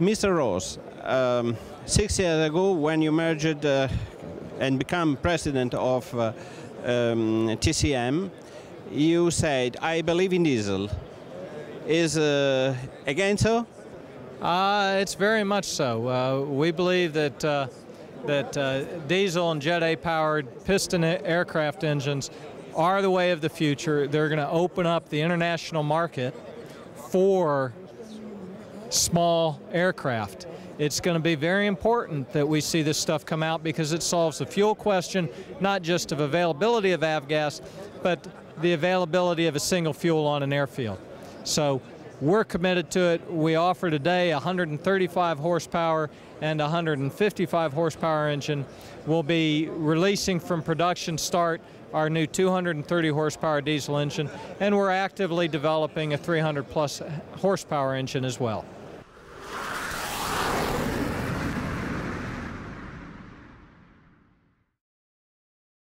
Mr. Ross, um, six years ago when you merged uh, and become president of uh, um, TCM, you said, I believe in diesel. Is uh, again so? Uh, it's very much so. Uh, we believe that uh, that uh, diesel and Jet A powered piston aircraft engines are the way of the future. They're going to open up the international market for small aircraft. It's going to be very important that we see this stuff come out because it solves the fuel question, not just of availability of avgas, but the availability of a single fuel on an airfield. So we're committed to it. We offer today 135 horsepower and 155 horsepower engine. We'll be releasing from production start our new 230 horsepower diesel engine, and we're actively developing a 300 plus horsepower engine as well.